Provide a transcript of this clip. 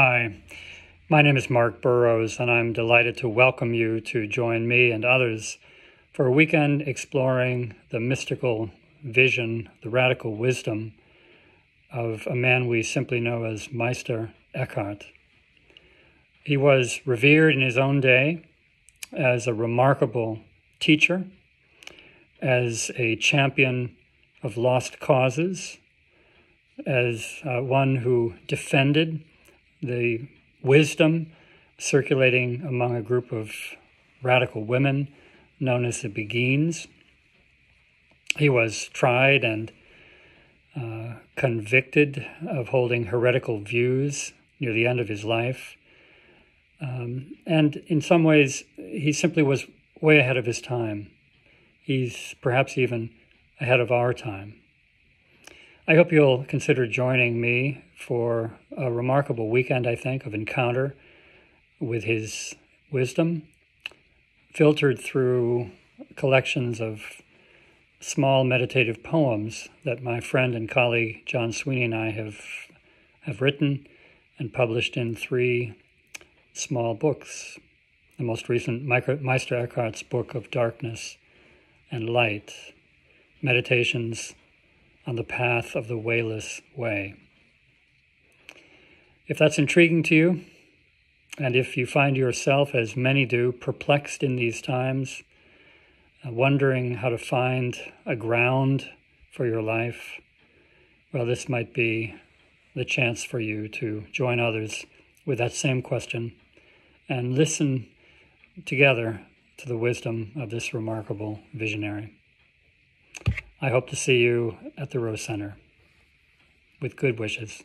Hi, my name is Mark Burrows, and I'm delighted to welcome you to join me and others for a weekend exploring the mystical vision, the radical wisdom of a man we simply know as Meister Eckhart. He was revered in his own day as a remarkable teacher, as a champion of lost causes, as uh, one who defended the wisdom circulating among a group of radical women known as the Beguines. He was tried and uh, convicted of holding heretical views near the end of his life. Um, and in some ways, he simply was way ahead of his time. He's perhaps even ahead of our time. I hope you'll consider joining me for a remarkable weekend, I think, of encounter with his wisdom, filtered through collections of small meditative poems that my friend and colleague Jon Sweeney and I have have written and published in three small books. The most recent Meister Eckhart's Book of Darkness and Light, Meditations on the path of the wayless way. If that's intriguing to you, and if you find yourself, as many do, perplexed in these times, uh, wondering how to find a ground for your life, well, this might be the chance for you to join others with that same question and listen together to the wisdom of this remarkable visionary. I hope to see you at the Rowe Center. With good wishes.